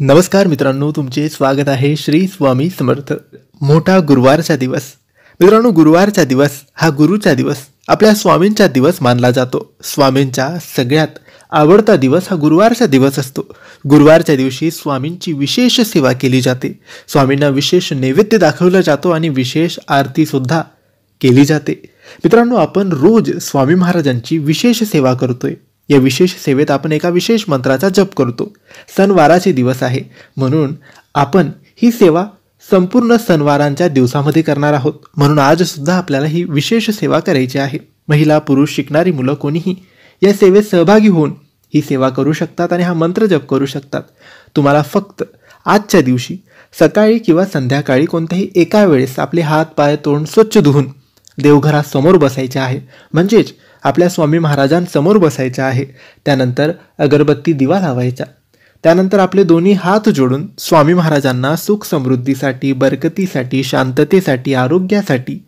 नमस्कार मित्रांनो तुमचे स्वागत आहे श्री स्वामी समर्थ. मोठा गुरुवारचा दिवस. मित्रांनो गुरुवारचा दिवस हा गुरुचा दिवस. आपल्या स्वामींचा दिवस मानला जातो. स्वामींचा सगळ्यात आवडता दिवस हा गुरुवारचा दिवस असतो. गुरुवारच्या दिवशी स्वामींची विशेष सेवा केली जाते. स्वामींना विशेष नैवेद्य दाखवला जातो आणि विशेष आरतीसुद्धा केली जाते. मित्रांनो आपण रोज स्वामी महाराजांची विशेष सेवा करतोय. या विशेष सेवेत आपण एका विशेष मंत्राचा जप करतो. सणवाराचे दिवस आहे. म्हणून आपण ही सेवा संपूर्ण सणवारांच्या दिवसामध्ये करणार आहोत. म्हणून आज सुद्धा आपल्याला ही विशेष सेवा करायची आहे. महिला पुरुष शिकणारी मुलं कोणीही या सेवेत सहभागी होऊन ही सेवा करू शकतात आणि हा मंत्र जप करू शकतात. तुम्हाला फक्त आजच्या दिवशी सकाळी किंवा संध्याकाळी कोणत्याही एका वेळेस आपले हात पाय तोंड स्वच्छ धुवून देवघरासमोर बसायचे आहे. म्हणजेच आपल्या स्वामी महाराजांसमोर बसायचं आहे. त्यानंतर अगरबत्ती दिवा लावायचा. त्यानंतर आपले दोन्ही हात जोडून स्वामी महाराजांना सुख समृद्धीसाठी बरकतीसाठी शांततेसाठी आरोग्यासाठी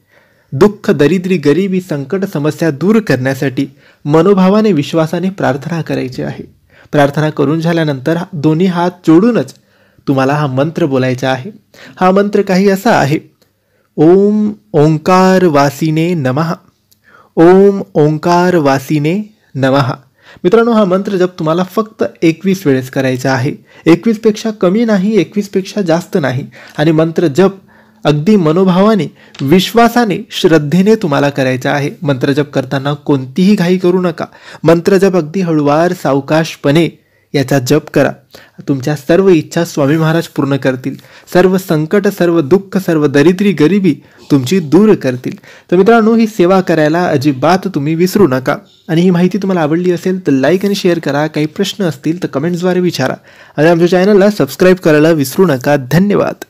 दुःख दरिद्री गरिबी संकट समस्या दूर करण्यासाठी मनोभावाने विश्वासाने प्रार्थना करायची आहे. प्रार्थना करून झाल्यानंतर दोन्ही हात जोडूनच तुम्हाला हा मंत्र बोलायचा आहे. हा मंत्र काही असा आहे. ओम ओंकार वासिने नमहा ओम ओंकार वासीने नमहा मित्रांनो हा मंत्र जप तुम्हाला फक्त एकवीस वेळेस करायचा आहे. एकवीसपेक्षा कमी नाही एकवीसपेक्षा जास्त नाही. आणि मंत्र जप अगदी मनोभावाने विश्वासाने श्रद्धेने तुम्हाला करायचा आहे. मंत्रजप करताना कोणतीही घाई करू नका. मंत्रजप अगदी हळुवार सावकाशपणे याचा जप करा. तुमच्या सर्व इच्छा स्वामी महाराज पूर्ण करतील. सर्व संकट सर्व दुःख सर्व दरिद्री गरिबी तुमची दूर करतील. तर मित्रांनो ही सेवा करायला अजिबात तुम्ही विसरू नका. आणि ही माहिती तुम्हाला आवडली असेल तर लाईक आणि शेअर करा. काही प्रश्न असतील तर कमेंट्सद्वारे विचारा. आणि आमच्या चॅनलला सबस्क्राईब करायला विसरू नका. धन्यवाद.